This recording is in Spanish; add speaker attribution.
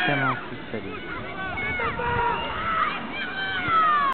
Speaker 1: sistema